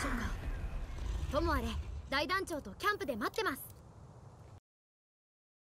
しょうか。ともあれ大団長とキャンプで待ってます。